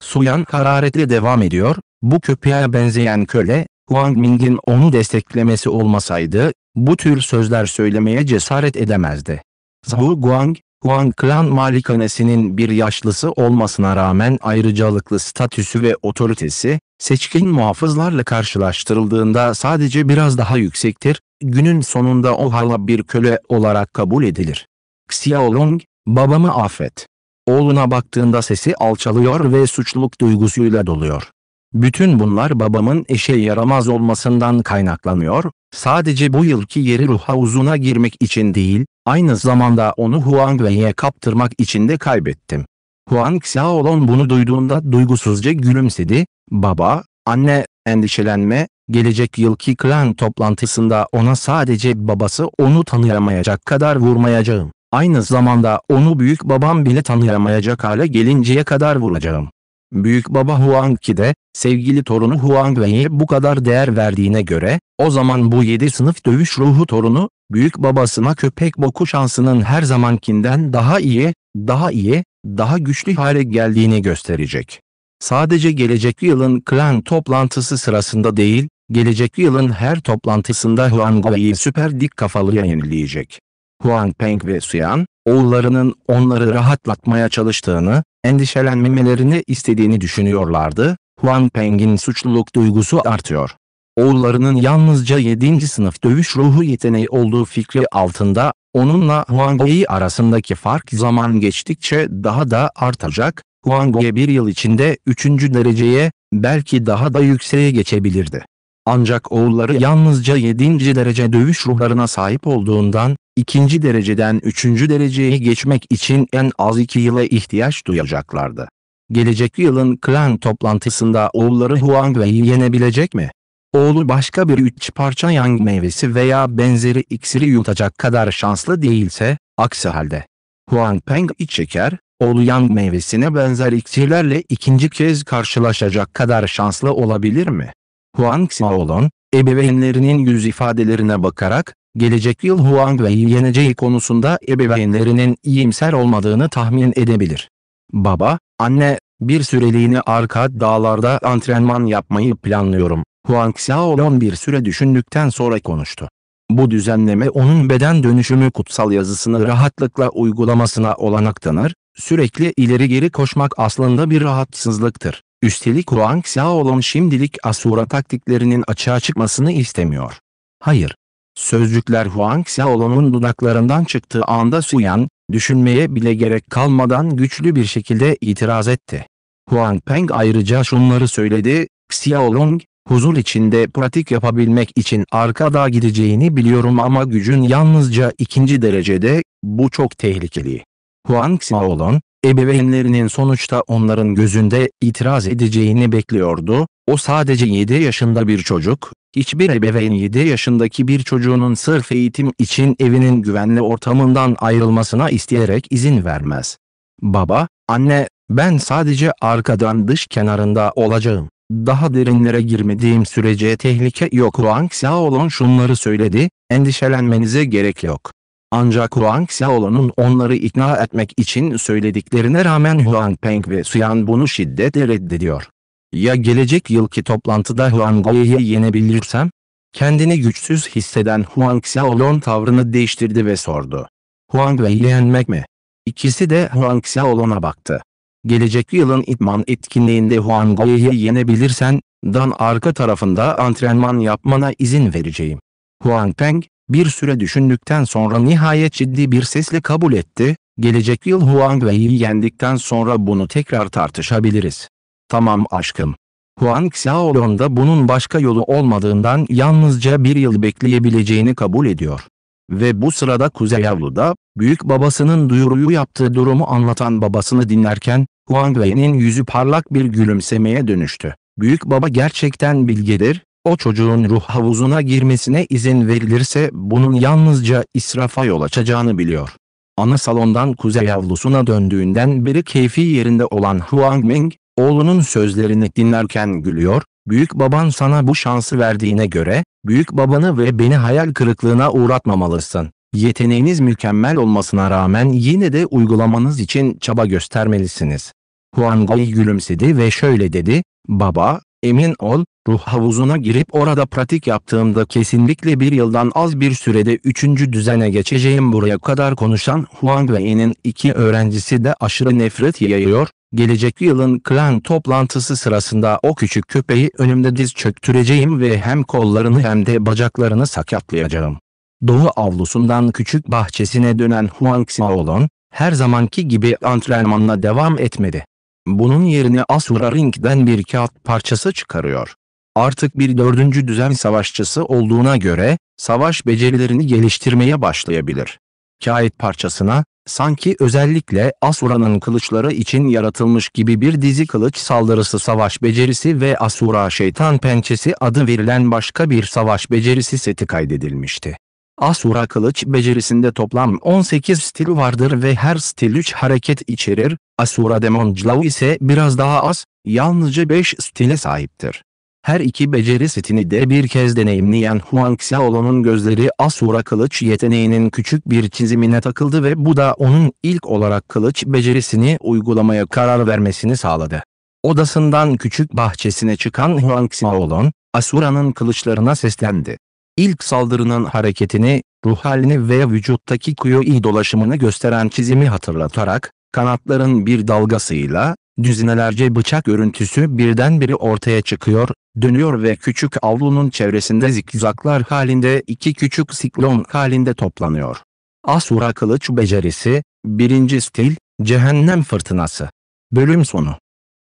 Speaker 1: Suyan hararetle devam ediyor, bu köpeğe benzeyen köle, Huang Ming'in onu desteklemesi olmasaydı, bu tür sözler söylemeye cesaret edemezdi. Zhou Guang, Huang klan malikanesinin bir yaşlısı olmasına rağmen ayrıcalıklı statüsü ve otoritesi, seçkin muhafızlarla karşılaştırıldığında sadece biraz daha yüksektir, günün sonunda o hala bir köle olarak kabul edilir. Xiaolong, babamı affet. Oğluna baktığında sesi alçalıyor ve suçluluk duygusuyla doluyor. Bütün bunlar babamın eşe yaramaz olmasından kaynaklanıyor, sadece bu yılki yeri ruh havuzuna girmek için değil, aynı zamanda onu Huang Wei'ye kaptırmak için de kaybettim. Huang Xiaolong bunu duyduğunda duygusuzca gülümsedi, baba, anne, endişelenme, gelecek yılki klan toplantısında ona sadece babası onu tanıyamayacak kadar vurmayacağım. Aynı zamanda onu büyük babam bile tanıyamayacak hale gelinceye kadar vuracağım. Büyük baba Huang Ki de, sevgili torunu Huang Wei'ye bu kadar değer verdiğine göre, o zaman bu 7 sınıf dövüş ruhu torunu, büyük babasına köpek boku şansının her zamankinden daha iyi, daha iyi, daha güçlü hale geldiğini gösterecek. Sadece gelecek yılın klan toplantısı sırasında değil, gelecek yılın her toplantısında Huang Wei'yi süper dik kafalıya yenileyecek. Huang Peng ve Suyan, oğullarının onları rahatlatmaya çalıştığını, endişelenmemelerini istediğini düşünüyorlardı, Huang Peng'in suçluluk duygusu artıyor. Oğullarının yalnızca 7. sınıf dövüş ruhu yeteneği olduğu fikri altında, onunla Huang Wei arasındaki fark zaman geçtikçe daha da artacak, Huang Wei bir yıl içinde 3. dereceye, belki daha da yükseğe geçebilirdi. Ancak oğulları yalnızca 7. derece dövüş ruhlarına sahip olduğundan, ikinci dereceden üçüncü dereceye geçmek için en az iki yıla ihtiyaç duyacaklardı. Gelecek yılın klan toplantısında oğulları Huang Wei'yi yenebilecek mi? Oğlu başka bir üç parça yang meyvesi veya benzeri iksiri yutacak kadar şanslı değilse, aksi halde. Huang Peng iç çeker, oğlu yang meyvesine benzer iksirlerle ikinci kez karşılaşacak kadar şanslı olabilir mi? Huang Xiaolong, ebeveynlerinin yüz ifadelerine bakarak, gelecek yıl Huang Wei'yi yeneceği konusunda ebeveynlerinin iyimser olmadığını tahmin edebilir. Baba, anne, bir süreliğine arka dağlarda antrenman yapmayı planlıyorum. Huang Xiaolong bir süre düşündükten sonra konuştu. Bu düzenleme onun beden dönüşümü kutsal yazısını rahatlıkla uygulamasına olanak tanır, sürekli ileri geri koşmak aslında bir rahatsızlıktır. Üstelik Huang Xiaolong şimdilik Asura taktiklerinin açığa çıkmasını istemiyor. Hayır. Sözcükler Huang Xiaolon'un dudaklarından çıktığı anda Suyan, düşünmeye bile gerek kalmadan güçlü bir şekilde itiraz etti. Huang Peng ayrıca şunları söyledi, Xiaolong, huzur içinde pratik yapabilmek için arkada gideceğini biliyorum ama gücün yalnızca ikinci derecede, bu çok tehlikeli. Huang Xiaolong, ebeveynlerinin sonuçta onların gözünde itiraz edeceğini bekliyordu, o sadece 7 yaşında bir çocuk, hiçbir ebeveyn 7 yaşındaki bir çocuğunun sırf eğitim için evinin güvenli ortamından ayrılmasına isteyerek izin vermez. Baba, anne, ben sadece arkadan dış kenarında olacağım. Daha derinlere girmediğim sürece tehlike yok. Huang Xiaolong şunları söyledi, endişelenmenize gerek yok. Ancak Huang Xiaolong'un onları ikna etmek için söylediklerine rağmen Huang Peng ve Suyan bunu şiddetle reddediyor. Ya gelecek yılki toplantıda Huang Wei'yi yenebilirsem? Kendini güçsüz hisseden Huang Xiaolong tavrını değiştirdi ve sordu. Huang Wei'yi yenmek mi? İkisi de Huang Xiaolong'a baktı. Gelecek yılın itman etkinliğinde Huang Wei'yi yenebilirsen, Dan arka tarafında antrenman yapmana izin vereceğim. Huang Peng, bir süre düşündükten sonra nihayet ciddi bir sesle kabul etti, gelecek yıl Huang Wei'yi yendikten sonra bunu tekrar tartışabiliriz. Tamam aşkım. Huang Xiaolong da bunun başka yolu olmadığından yalnızca bir yıl bekleyebileceğini kabul ediyor. Ve bu sırada Kuzey Avlu'da, büyük babasının duyuruyu yaptığı durumu anlatan babasını dinlerken, Huang Wei'nin yüzü parlak bir gülümsemeye dönüştü. Büyük baba gerçekten bilgedir, o çocuğun ruh havuzuna girmesine izin verilirse bunun yalnızca israfa yol açacağını biliyor. Ana salondan kuzey avlusuna döndüğünden beri keyfi yerinde olan Huang Ming, oğlunun sözlerini dinlerken gülüyor, büyük baban sana bu şansı verdiğine göre, büyük babanı ve beni hayal kırıklığına uğratmamalısın. Yeteneğiniz mükemmel olmasına rağmen yine de uygulamanız için çaba göstermelisiniz. Huang Gui gülümsedi ve şöyle dedi, baba, emin ol, ruh havuzuna girip orada pratik yaptığımda kesinlikle bir yıldan az bir sürede üçüncü düzene geçeceğim buraya kadar konuşan Huang Wei'nin iki öğrencisi de aşırı nefret yayıyor, gelecek yılın klan toplantısı sırasında o küçük köpeği önümde diz çöktüreceğim ve hem kollarını hem de bacaklarını sakatlayacağım. Doğu avlusundan küçük bahçesine dönen Huang Xiaolong, her zamanki gibi antrenmanına devam etmedi. Bunun yerine Asura Ring'den bir kağıt parçası çıkarıyor. Artık bir dördüncü düzen savaşçısı olduğuna göre, savaş becerilerini geliştirmeye başlayabilir. Kağıt parçasına, sanki özellikle Asura'nın kılıçları için yaratılmış gibi bir dizi kılıç saldırısı savaş becerisi ve Asura şeytan pençesi adı verilen başka bir savaş becerisi seti kaydedilmişti. Asura kılıç becerisinde toplam 18 stil vardır ve her stil 3 hareket içerir, Asura Demon Claw ise biraz daha az, yalnızca 5 stile sahiptir. Her iki beceri setini de bir kez deneyimleyen Huang Xiaolong'un gözleri Asura kılıç yeteneğinin küçük bir çizimine takıldı ve bu da onun ilk olarak kılıç becerisini uygulamaya karar vermesini sağladı. Odasından küçük bahçesine çıkan Huang Xiaolong, Asura'nın kılıçlarına seslendi. İlk saldırının hareketini, ruh halini ve vücuttaki kuyu dolaşımını gösteren çizimi hatırlatarak, kanatların bir dalgasıyla, düzinelerce bıçak görüntüsü birdenbire ortaya çıkıyor, dönüyor ve küçük avlunun çevresinde zikzaklar halinde iki küçük siklon halinde toplanıyor. Asura kılıç becerisi, birinci stil, cehennem fırtınası. Bölüm sonu.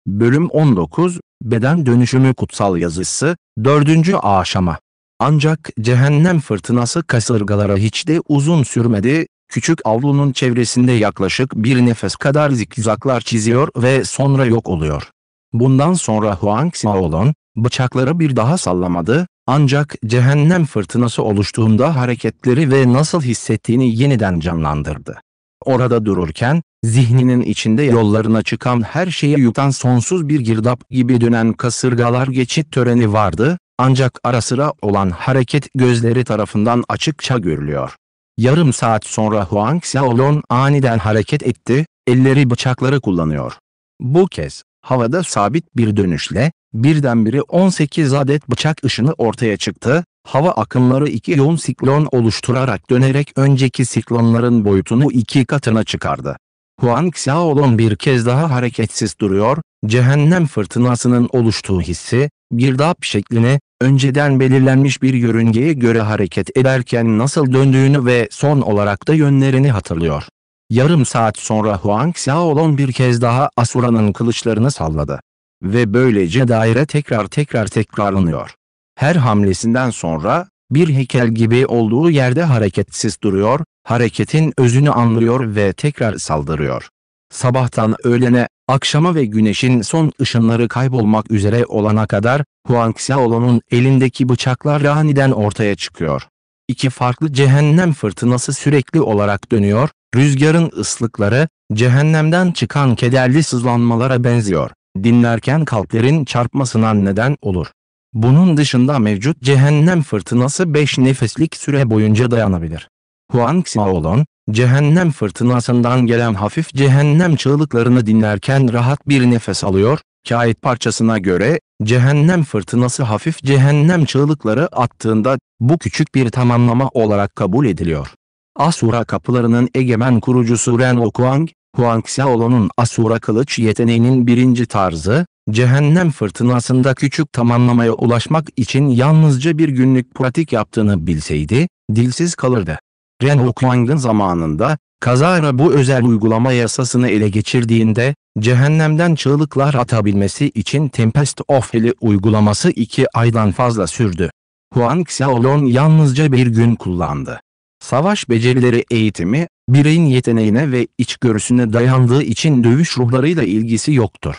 Speaker 1: Bölüm 19, beden dönüşümü kutsal yazısı, dördüncü aşama. Ancak cehennem fırtınası kasırgalara hiç de uzun sürmedi, küçük avlunun çevresinde yaklaşık bir nefes kadar zikzaklar çiziyor ve sonra yok oluyor. Bundan sonra Huang Xiaolong, bıçakları bir daha sallamadı, ancak cehennem fırtınası oluştuğunda hareketleri ve nasıl hissettiğini yeniden canlandırdı. Orada dururken, zihninin içinde yollarına çıkan her şeyi yutan sonsuz bir girdap gibi dönen kasırgalar geçit töreni vardı, ancak ara sıra olan hareket gözleri tarafından açıkça görülüyor. Yarım saat sonra Huang Xiaolong aniden hareket etti, elleri bıçakları kullanıyor. Bu kez, havada sabit bir dönüşle, birdenbire 18 adet bıçak ışını ortaya çıktı, hava akımları iki yoğun siklon oluşturarak dönerek önceki siklonların boyutunu iki katına çıkardı. Huang Xiaolong bir kez daha hareketsiz duruyor, cehennem fırtınasının oluştuğu hissi, girdap şekline, önceden belirlenmiş bir yörüngeye göre hareket ederken nasıl döndüğünü ve son olarak da yönlerini hatırlıyor. Yarım saat sonra Huang Xiaolong bir kez daha Asura'nın kılıçlarını salladı. Ve böylece daire tekrar tekrar tekrarlanıyor. Her hamlesinden sonra, bir heykel gibi olduğu yerde hareketsiz duruyor, hareketin özünü anlıyor ve tekrar saldırıyor. Sabahtan öğlene, akşama ve güneşin son ışınları kaybolmak üzere olana kadar, Huang Xiaolong'un elindeki bıçaklar aniden ortaya çıkıyor. İki farklı cehennem fırtınası sürekli olarak dönüyor, rüzgarın ıslıkları, cehennemden çıkan kederli sızlanmalara benziyor. Dinlerken kalplerin çarpmasına neden olur. Bunun dışında mevcut cehennem fırtınası 5 nefeslik süre boyunca dayanabilir. Huang Xiaolong, cehennem fırtınasından gelen hafif cehennem çığlıklarını dinlerken rahat bir nefes alıyor, kağıt parçasına göre, cehennem fırtınası hafif cehennem çığlıkları attığında, bu küçük bir tamamlama olarak kabul ediliyor. Asura kapılarının egemen kurucusu Ren Okuang, Huang Xiaolong'un Asura kılıç yeteneğinin birinci tarzı, cehennem fırtınasında küçük tamamlamaya ulaşmak için yalnızca bir günlük pratik yaptığını bilseydi, dilsiz kalırdı. Ren Okuang'ın zamanında, kazara bu özel uygulama yasasını ele geçirdiğinde, cehennemden çığlıklar atabilmesi için Tempest of Hell'i uygulaması iki aydan fazla sürdü. Huang Xiaolong yalnızca bir gün kullandı. Savaş becerileri eğitimi, bireyin yeteneğine ve içgörüsüne dayandığı için dövüş ruhlarıyla ilgisi yoktur.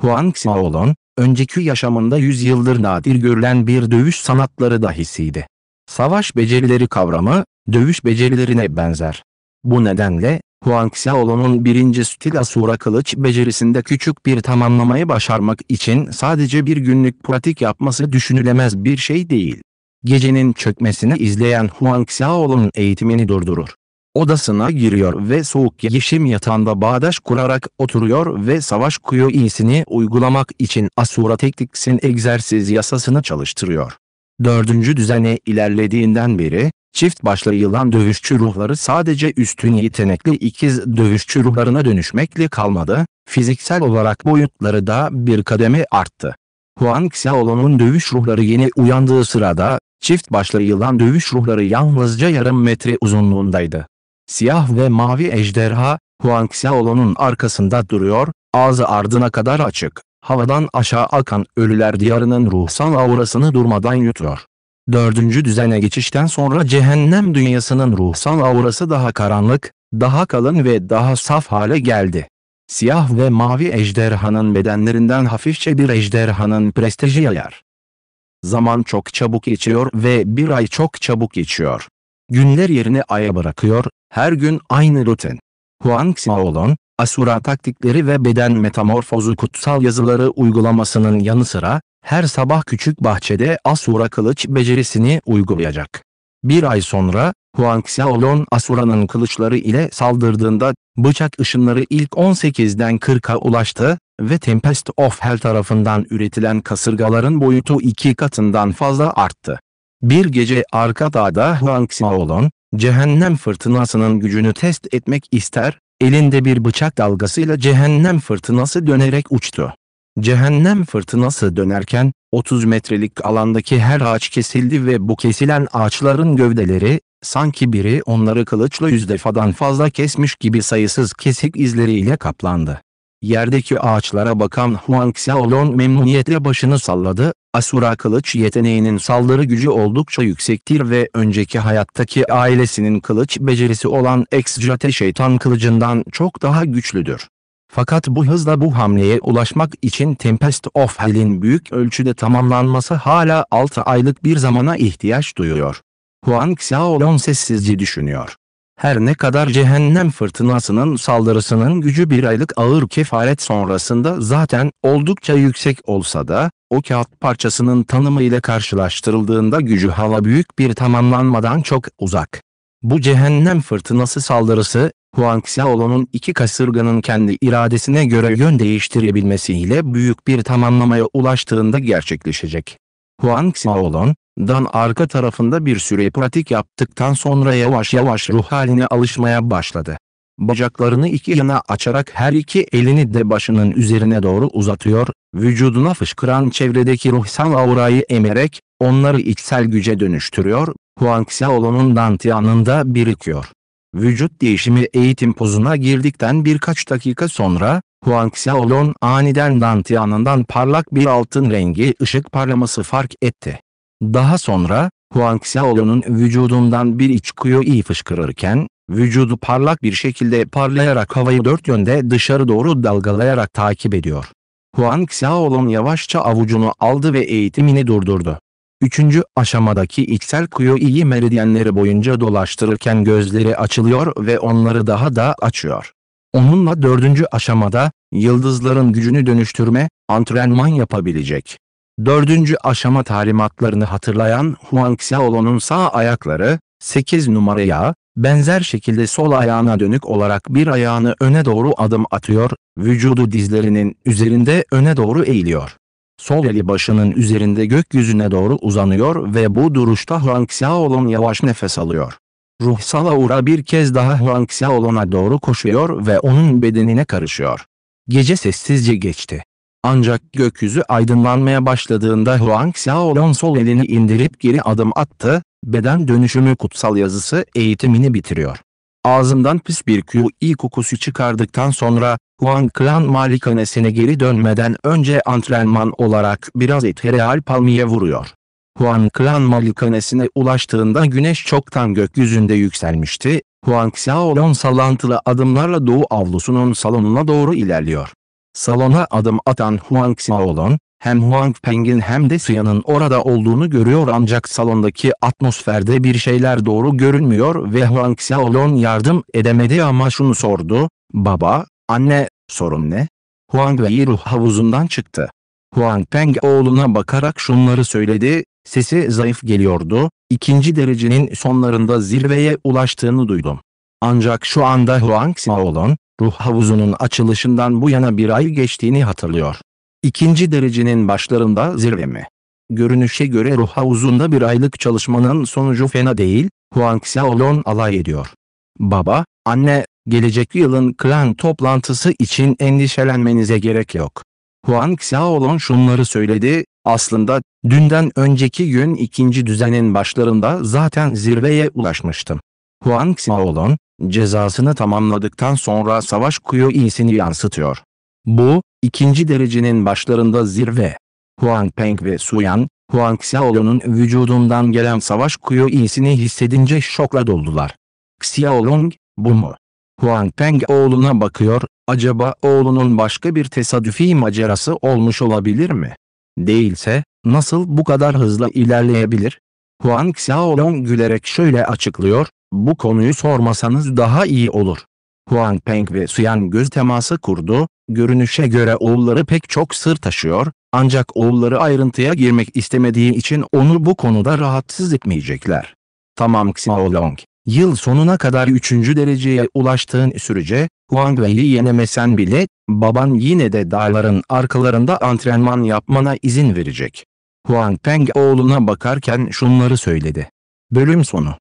Speaker 1: Huang Xiaolong, önceki yaşamında yüzyıldır nadir görülen bir dövüş sanatları dahisiydi. Savaş becerileri kavramı, dövüş becerilerine benzer. Bu nedenle, Huang Xiaolong'un birinci stil Asura kılıç becerisinde küçük bir tamamlamayı başarmak için sadece bir günlük pratik yapması düşünülemez bir şey değil. Gecenin çökmesini izleyen Huang Xiaolong'un eğitimini durdurur. Odasına giriyor ve soğuk yeşim yatağında bağdaş kurarak oturuyor ve savaş kuyu iyisini uygulamak için Asura Tekniksin egzersiz yasasını çalıştırıyor. Dördüncü düzene ilerlediğinden beri, çift başlı yılan dövüşçü ruhları sadece üstün yetenekli ikiz dövüşçü ruhlarına dönüşmekle kalmadı, fiziksel olarak boyutları da bir kademe arttı. Huang Xiaolong'un dövüş ruhları yeni uyandığı sırada, çift başlı yılan dövüş ruhları yalnızca yarım metre uzunluğundaydı. Siyah ve mavi ejderha, Huang Xiaolong'un arkasında duruyor, ağzı ardına kadar açık, havadan aşağı akan ölüler diyarının ruhsal aurasını durmadan yutuyor. Dördüncü düzene geçişten sonra cehennem dünyasının ruhsal aurası daha karanlık, daha kalın ve daha saf hale geldi. Siyah ve mavi ejderhanın bedenlerinden hafifçe bir ejderhanın prestiji yayar. Zaman çok çabuk geçiyor ve bir ay çok çabuk geçiyor. Günler yerini aya bırakıyor, her gün aynı rutin. Huang Xiaolong, Asura taktikleri ve beden metamorfozu kutsal yazıları uygulamasının yanı sıra, her sabah küçük bahçede Asura kılıç becerisini uygulayacak. Bir ay sonra, Huang Xiaolong Asura'nın kılıçları ile saldırdığında, bıçak ışınları ilk 18'den 40'a ulaştı ve Tempest of Hell tarafından üretilen kasırgaların boyutu iki katından fazla arttı. Bir gece arka dağda Huang Xiaolong, cehennem fırtınasının gücünü test etmek ister, elinde bir bıçak dalgasıyla cehennem fırtınası dönerek uçtu. Cehennem fırtınası dönerken, 30 metrelik alandaki her ağaç kesildi ve bu kesilen ağaçların gövdeleri, sanki biri onları kılıçla yüz defadan fazla kesmiş gibi sayısız kesik izleriyle kaplandı. Yerdeki ağaçlara bakan Huang Xiaolong memnuniyetle başını salladı, Asura kılıç yeteneğinin saldırı gücü oldukça yüksektir ve önceki hayattaki ailesinin kılıç becerisi olan Exjate şeytan kılıcından çok daha güçlüdür. Fakat bu hızla bu hamleye ulaşmak için Tempest of Hell'in büyük ölçüde tamamlanması hala 6 aylık bir zamana ihtiyaç duyuyor. Huang Xiaolong sessizce düşünüyor. Her ne kadar cehennem fırtınasının saldırısının gücü bir aylık ağır kefaret sonrasında zaten oldukça yüksek olsa da, o kağıt parçasının tanımı ile karşılaştırıldığında gücü hala büyük bir tamamlanmadan çok uzak. Bu cehennem fırtınası saldırısı, Huang Xiaolong'un iki kasırganın kendi iradesine göre yön değiştirebilmesiyle büyük bir tamamlamaya ulaştığında gerçekleşecek. Huang Xiaolong, dan arka tarafında bir süre pratik yaptıktan sonra yavaş yavaş ruh haline alışmaya başladı. Bacaklarını iki yana açarak her iki elini de başının üzerine doğru uzatıyor, vücuduna fışkıran çevredeki ruhsal aurayı emerek, onları içsel güce dönüştürüyor, Huang Xiaolon'un dantianında birikiyor. Vücut değişimi eğitim pozuna girdikten birkaç dakika sonra, Huang Xiaolon aniden dantianından parlak bir altın rengi ışık parlaması fark etti. Daha sonra, Huang Xiaolon'un vücudundan bir iç kuyu iyi fışkırırken, vücudu parlak bir şekilde parlayarak havayı dört yönde dışarı doğru dalgalayarak takip ediyor. Huang Xiaolong yavaşça avucunu aldı ve eğitimini durdurdu. Üçüncü aşamadaki içsel kuyu iyi meridyenleri boyunca dolaştırırken gözleri açılıyor ve onları daha da açıyor. Onunla dördüncü aşamada, yıldızların gücünü dönüştürme, antrenman yapabilecek. Dördüncü aşama talimatlarını hatırlayan Huang Xiaolong'un sağ ayakları, 8 numaraya, benzer şekilde sol ayağına dönük olarak bir ayağını öne doğru adım atıyor, vücudu dizlerinin üzerinde öne doğru eğiliyor. Sol eli başının üzerinde gökyüzüne doğru uzanıyor ve bu duruşta Huang Xiaolong yavaş nefes alıyor. Ruhsal aura bir kez daha Huang Xiaolong'a doğru koşuyor ve onun bedenine karışıyor. Gece sessizce geçti. Ancak gökyüzü aydınlanmaya başladığında Huang Xiaolong sol elini indirip geri adım attı, beden dönüşümü kutsal yazısı eğitimini bitiriyor. Ağzından pis bir QI kokusu çıkardıktan sonra, Huang Klan malikanesine geri dönmeden önce antrenman olarak biraz etereal palmiye vuruyor. Huang Klan malikanesine ulaştığında güneş çoktan gökyüzünde yükselmişti, Huang Xiaolong sallantılı adımlarla doğu avlusunun salonuna doğru ilerliyor. Salona adım atan Huang Xiaolong, hem Huang Peng'in hem de Sia'nın orada olduğunu görüyor ancak salondaki atmosferde bir şeyler doğru görünmüyor ve Huang Xiaolong yardım edemedi ama şunu sordu, baba, anne, sorun ne? Huang Wei ruh havuzundan çıktı. Huang Peng oğluna bakarak şunları söyledi, sesi zayıf geliyordu, ikinci derecenin sonlarında zirveye ulaştığını duydum. Ancak şu anda Huang Xiaolong, ruh havuzunun açılışından bu yana bir ay geçtiğini hatırlıyor. İkinci derecenin başlarında zirve mi? Görünüşe göre ruh havuzunda bir aylık çalışmanın sonucu fena değil, Huang Xiaolong alay ediyor. Baba, anne, gelecek yılın klan toplantısı için endişelenmenize gerek yok. Huang Xiaolong şunları söyledi, aslında, dünden önceki gün ikinci düzenin başlarında zaten zirveye ulaşmıştım. Huang Xiaolong, cezasını tamamladıktan sonra savaş kuyu iyisini yansıtıyor. Bu, ikinci derecenin başlarında zirve. Huang Peng ve Suyan, Huang Xiaolong'un vücudundan gelen savaş kuyu iyisini hissedince şokla doldular. Xiaolong, bu mu? Huang Peng oğluna bakıyor, acaba oğlunun başka bir tesadüfi macerası olmuş olabilir mi? Değilse, nasıl bu kadar hızlı ilerleyebilir? Huang Xiaolong gülerek şöyle açıklıyor, bu konuyu sormasanız daha iyi olur. Huang Peng ve Suyan göz teması kurdu, görünüşe göre oğulları pek çok sır taşıyor, ancak oğulları ayrıntıya girmek istemediği için onu bu konuda rahatsız etmeyecekler. Tamam Xiaolong, yıl sonuna kadar 3. dereceye ulaştığın sürece, Huang Wei'yi yenemesen bile, baban yine de dağların arkalarında antrenman yapmana izin verecek. Huang Peng oğluna bakarken şunları söyledi. Bölüm sonu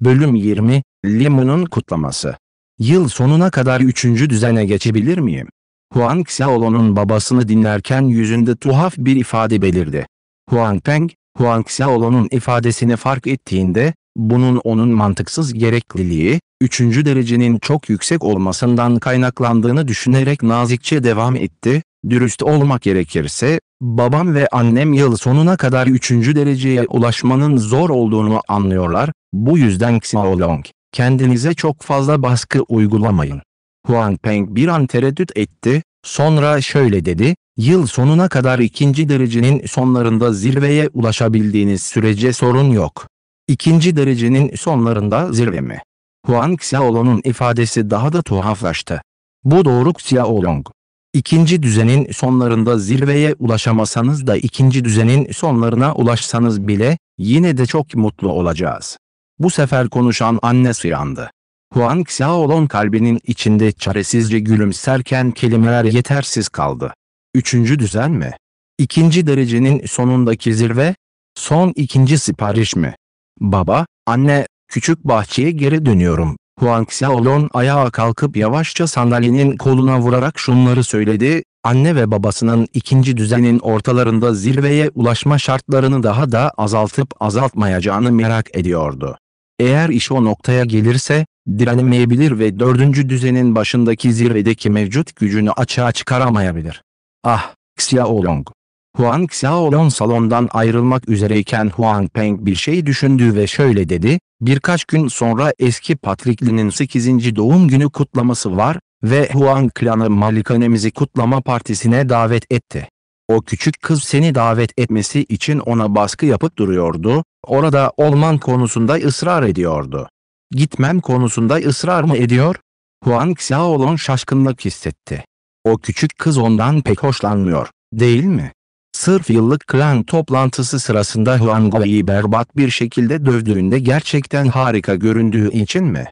Speaker 1: Bölüm 20, Limon'un kutlaması Yıl sonuna kadar üçüncü düzene geçebilir miyim? Huang Xiaolong'un babasını dinlerken yüzünde tuhaf bir ifade belirdi. Huang Peng, Huang Xiaolong'un ifadesini fark ettiğinde, bunun onun mantıksız gerekliliği, üçüncü derecenin çok yüksek olmasından kaynaklandığını düşünerek nazikçe devam etti, dürüst olmak gerekirse, babam ve annem yıl sonuna kadar üçüncü dereceye ulaşmanın zor olduğunu anlıyorlar, bu yüzden Xiaolong, kendinize çok fazla baskı uygulamayın. Huang Peng bir an tereddüt etti, sonra şöyle dedi, yıl sonuna kadar ikinci derecenin sonlarında zirveye ulaşabildiğiniz sürece sorun yok. İkinci derecenin sonlarında zirve mi? Huang Xiaolong'un ifadesi daha da tuhaflaştı. Bu doğru Xiaolong. İkinci düzenin sonlarında zirveye ulaşamasanız da ikinci düzenin sonlarına ulaşsanız bile, yine de çok mutlu olacağız. Bu sefer konuşan anne sıyandı. Huang Xiaolong kalbinin içinde çaresizce gülümserken kelimeler yetersiz kaldı. Üçüncü düzen mi? İkinci derecenin sonundaki zirve? Son ikinci sipariş mi? Baba, anne, küçük bahçeye geri dönüyorum. Huang Xiaolong ayağa kalkıp yavaşça sandalyenin koluna vurarak şunları söyledi, anne ve babasının ikinci düzenin ortalarında zirveye ulaşma şartlarını daha da azaltıp azaltmayacağını merak ediyordu. Eğer iş o noktaya gelirse, direnemeyebilir ve dördüncü düzenin başındaki zirvedeki mevcut gücünü açığa çıkaramayabilir. Ah, Xiaolong. Huang Xiaolong salondan ayrılmak üzereyken Huang Peng bir şey düşündü ve şöyle dedi, birkaç gün sonra eski Patrikli'nin 8. doğum günü kutlaması var ve Huang klanı malikanemizi kutlama partisine davet etti. O küçük kız seni davet etmesi için ona baskı yapıp duruyordu, orada olman konusunda ısrar ediyordu. Gitmem konusunda ısrar mı ediyor? Huang Xiaolong şaşkınlık hissetti. O küçük kız ondan pek hoşlanmıyor, değil mi? Sırf yıllık klan toplantısı sırasında Huang Wei'yi berbat bir şekilde dövdüğünde gerçekten harika göründüğü için mi?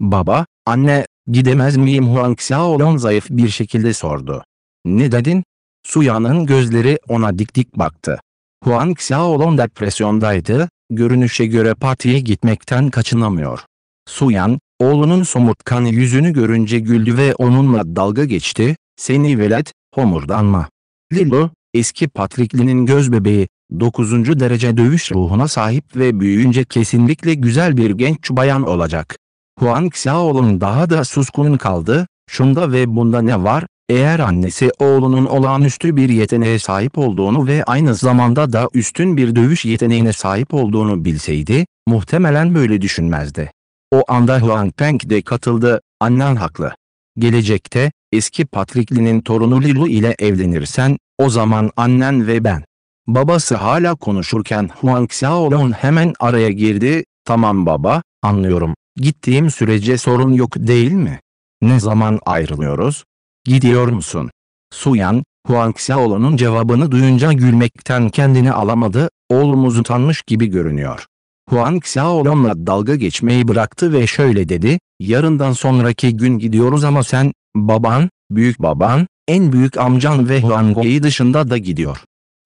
Speaker 1: Baba, anne, gidemez miyim Huang Xiaolong zayıf bir şekilde sordu. Ne dedin? Suya'nın gözleri ona dik dik baktı. Huang Xiaolong depresyondaydı, görünüşe göre partiye gitmekten kaçınamıyor. Suyan, oğlunun somurtkan yüzünü görünce güldü ve onunla dalga geçti, seni velet, homurdanma. Lilo, eski Patrikli'nin göz bebeği, 9. derece dövüş ruhuna sahip ve büyüyünce kesinlikle güzel bir genç bayan olacak. Huang Xiaolong daha da suskun kaldı, şunda ve bunda ne var, eğer annesi oğlunun olağanüstü bir yeteneğe sahip olduğunu ve aynı zamanda da üstün bir dövüş yeteneğine sahip olduğunu bilseydi, muhtemelen böyle düşünmezdi. O anda Huang Peng de katıldı, annen haklı. Gelecekte, eski Patrikli'nin torunu Lilu ile evlenirsen, o zaman annen ve ben. Babası hala konuşurken Huang Xiaolong hemen araya girdi, tamam baba, anlıyorum, gittiğim sürece sorun yok değil mi? Ne zaman ayrılıyoruz? Gidiyor musun? Suyan, Huang Xiaolong'un cevabını duyunca gülmekten kendini alamadı, oğlumuz utanmış gibi görünüyor. Huang Xiaolong'la dalga geçmeyi bıraktı ve şöyle dedi, yarından sonraki gün gidiyoruz ama sen, baban, büyük baban, en büyük amcan ve Huang Wei dışında da gidiyor.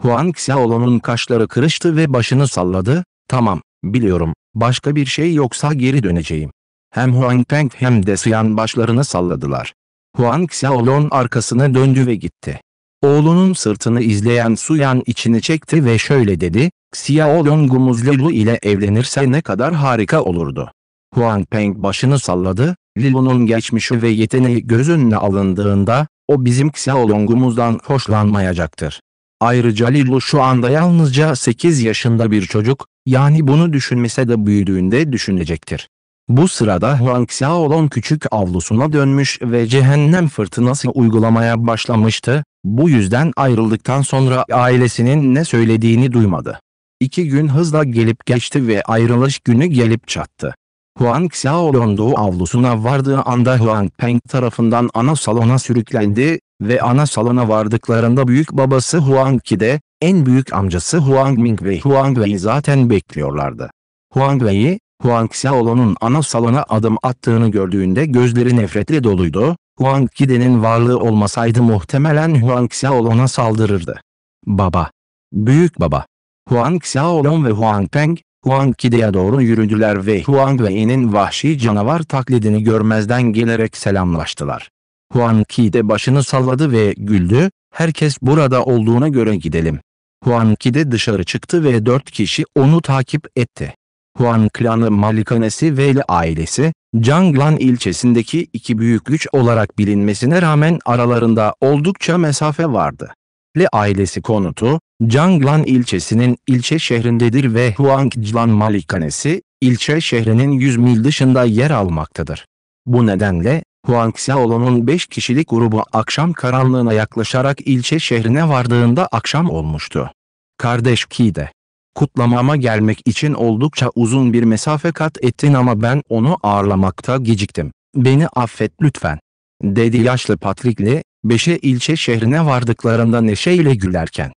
Speaker 1: Huang Xiaolong'un kaşları kırıştı ve başını salladı, tamam, biliyorum, başka bir şey yoksa geri döneceğim. Hem Huang Peng hem de Sian başlarını salladılar. Huang Xiaolong arkasına döndü ve gitti. Oğlunun sırtını izleyen Suyan içini çekti ve şöyle dedi, Xiaolong'umuz Lilu ile evlenirse ne kadar harika olurdu. Huang Peng başını salladı, Lilu'nun geçmişi ve yeteneği göz önüne alındığında, o bizim Xiaolong'umuzdan hoşlanmayacaktır. Ayrıca Lilu şu anda yalnızca 8 yaşında bir çocuk, yani bunu düşünmese de büyüdüğünde düşünecektir. Bu sırada Huang Xiaolong küçük avlusuna dönmüş ve cehennem fırtınası uygulamaya başlamıştı, bu yüzden ayrıldıktan sonra ailesinin ne söylediğini duymadı. İki gün hızla gelip geçti ve ayrılış günü gelip çattı. Huang Xiaolong doğu avlusuna vardığı anda Huang Peng tarafından ana salona sürüklendi ve ana salona vardıklarında büyük babası Huang Qi en büyük amcası Huang Ming ve Huang Wei zaten bekliyorlardı. Huang Wei, Huang Xiaolong'un ana salona adım attığını gördüğünde gözleri nefretle doluydu, Huang Qi'nin varlığı olmasaydı muhtemelen Huang Xiaolong'a saldırırdı. Baba. Büyük baba. Huang Xiaolong ve Huang Peng, Huang Qi'ye doğru yürüdüler ve Huang Wei'nin vahşi canavar taklidini görmezden gelerek selamlaştılar. Huang Qi de başını salladı ve güldü, herkes burada olduğuna göre gidelim. Huang Qi de dışarı çıktı ve dört kişi onu takip etti. Huan klanı malikanesi ve ile ailesi, Canglan ilçesindeki iki büyük güç olarak bilinmesine rağmen aralarında oldukça mesafe vardı. Le ailesi konutu, Canglan ilçesinin ilçe şehrindedir ve Huangjilan Malikanesi, ilçe şehrinin 100 mil dışında yer almaktadır. Bu nedenle, Huang Xiaolong'un 5 kişilik grubu akşam karanlığına yaklaşarak ilçe şehrine vardığında akşam olmuştu. Kardeş Ki de, kutlamama gelmek için oldukça uzun bir mesafe kat ettin ama ben onu ağırlamakta geciktim. Beni affet lütfen. Dedi yaşlı Patrikli, Beşe ilçe şehrine vardıklarında neşeyle gülerken.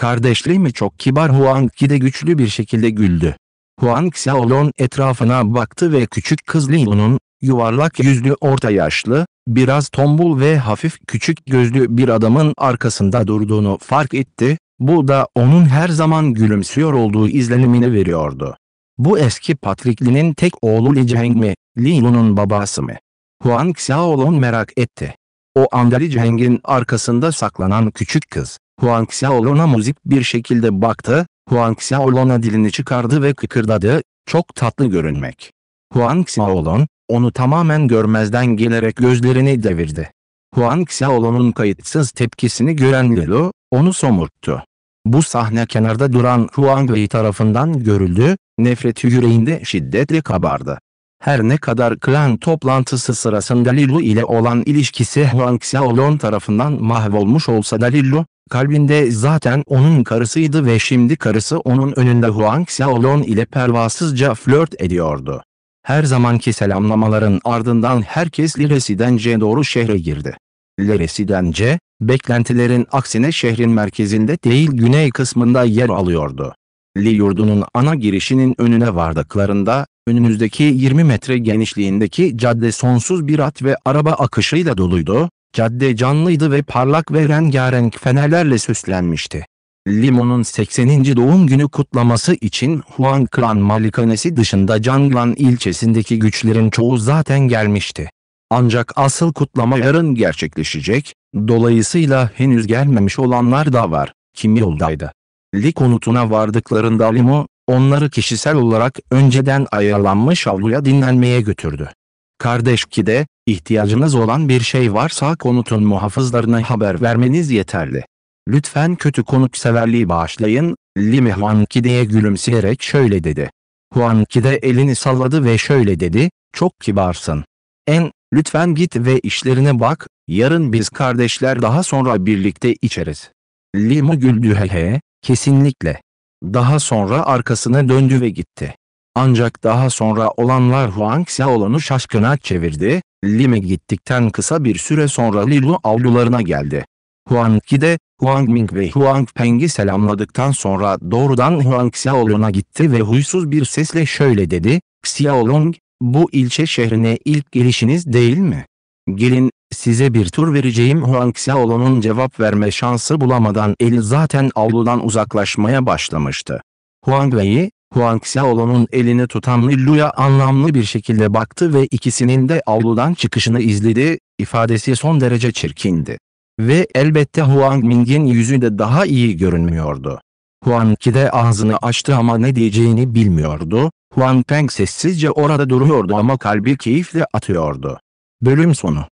Speaker 1: Kardeşliğimi çok kibar Huang de güçlü bir şekilde güldü. Huang Xiaolong etrafına baktı ve küçük kız Liu'nun, yuvarlak yüzlü orta yaşlı, biraz tombul ve hafif küçük gözlü bir adamın arkasında durduğunu fark etti, bu da onun her zaman gülümsüyor olduğu izlenimini veriyordu. Bu eski Patrikli'nin tek oğlu Li Zheng mi, Li Lu'nun babası mı? Huang Xiaolong merak etti. O anda Li Zheng'in arkasında saklanan küçük kız, Huang Xiaolon'a muzip bir şekilde baktı, Huang Xiaolon'a dilini çıkardı ve kıkırdadı, çok tatlı görünmek. Huang Xiaolon, onu tamamen görmezden gelerek gözlerini devirdi. Huang Xiaolon'un kayıtsız tepkisini gören Lilu, onu somurttu. Bu sahne kenarda duran Huang Wei tarafından görüldü, nefreti yüreğinde şiddetle kabardı. Her ne kadar klan toplantısı sırasında Lilu ile olan ilişkisi Huang Xiaolong tarafından mahvolmuş olsa da Lilu, kalbinde zaten onun karısıydı ve şimdi karısı onun önünde Huang Xiaolong ile pervasızca flört ediyordu. Her zamanki selamlamaların ardından herkes Liresidence doğru şehre girdi. Liresidence, beklentilerin aksine şehrin merkezinde değil güney kısmında yer alıyordu. Li yurdunun ana girişinin önüne vardıklarında, önünüzdeki 20 metre genişliğindeki cadde sonsuz bir at ve araba akışıyla doluydu, cadde canlıydı ve parlak ve rengarenk fenerlerle süslenmişti. Limon'un 80. doğum günü kutlaması için Huang Klan malikanesi dışında Canglan ilçesindeki güçlerin çoğu zaten gelmişti. Ancak asıl kutlama yarın gerçekleşecek, dolayısıyla henüz gelmemiş olanlar da var, kim yoldaydı. Li konutuna vardıklarında Limo, onları kişisel olarak önceden ayarlanmış avluya dinlenmeye götürdü. Kardeş Kide, ihtiyacınız olan bir şey varsa konutun muhafızlarına haber vermeniz yeterli. Lütfen kötü konukseverliği bağışlayın, Limi Huan Kide'ye gülümseyerek şöyle dedi. Huan Kide elini salladı ve şöyle dedi, çok kibarsın. En, lütfen git ve işlerine bak, yarın biz kardeşler daha sonra birlikte içeriz. Limo güldü he he, kesinlikle. Daha sonra arkasına döndü ve gitti. Ancak daha sonra olanlar Huang Xiaolon'u şaşkına çevirdi, Lime gittikten kısa bir süre sonra Lilu avlularına geldi. Huang Qi Huang Ming ve Huang Peng'i selamladıktan sonra doğrudan Huang Xiaolon'a gitti ve huysuz bir sesle şöyle dedi, Xiaolong, bu ilçe şehrine ilk gelişiniz değil mi? Gelin, size bir tur vereceğim Huang Xiaolong'un cevap verme şansı bulamadan eli zaten avludan uzaklaşmaya başlamıştı. Huang Wei, Huang Xiaolong'un elini tutan Lilu'ya anlamlı bir şekilde baktı ve ikisinin de avludan çıkışını izledi, ifadesi son derece çirkindi. Ve elbette Huang Ming'in yüzü de daha iyi görünmüyordu. Huang Qi de ağzını açtı ama ne diyeceğini bilmiyordu, Huang Peng sessizce orada duruyordu ama kalbi keyifle atıyordu. Bölüm sonu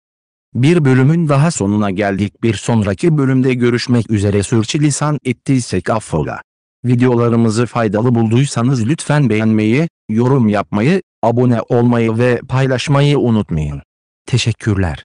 Speaker 1: bir bölümün daha sonuna geldik. Bir sonraki bölümde görüşmek üzere sürçülisan ettiysek affola. Videolarımızı faydalı bulduysanız lütfen beğenmeyi, yorum yapmayı, abone olmayı ve paylaşmayı unutmayın. Teşekkürler.